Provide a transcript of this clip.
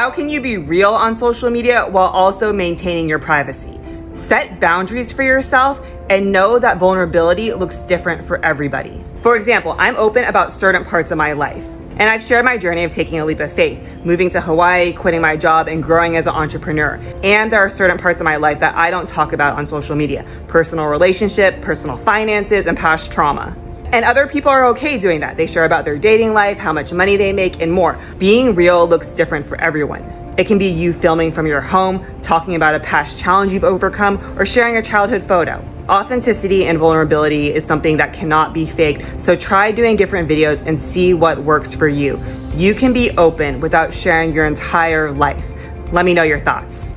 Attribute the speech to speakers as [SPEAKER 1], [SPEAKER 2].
[SPEAKER 1] How can you be real on social media while also maintaining your privacy? Set boundaries for yourself and know that vulnerability looks different for everybody. For example, I'm open about certain parts of my life. And I've shared my journey of taking a leap of faith, moving to Hawaii, quitting my job, and growing as an entrepreneur. And there are certain parts of my life that I don't talk about on social media personal relationship, personal finances, and past trauma. And other people are okay doing that. They share about their dating life, how much money they make, and more. Being real looks different for everyone. It can be you filming from your home, talking about a past challenge you've overcome, or sharing a childhood photo. Authenticity and vulnerability is something that cannot be faked, so try doing different videos and see what works for you. You can be open without sharing your entire life. Let me know your thoughts.